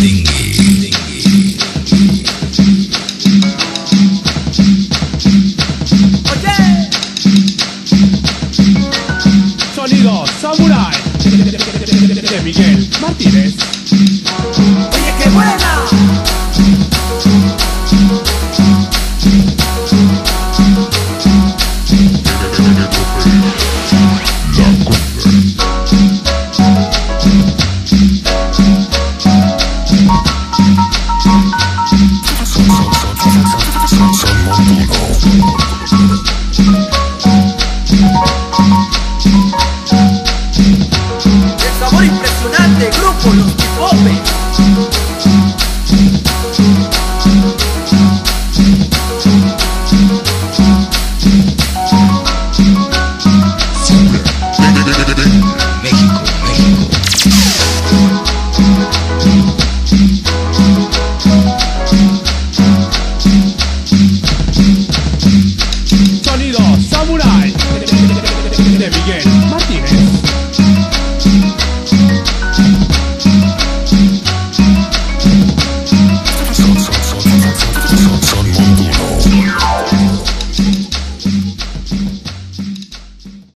Dinghy. Sonido Samurai de Miguel Martínez. con los.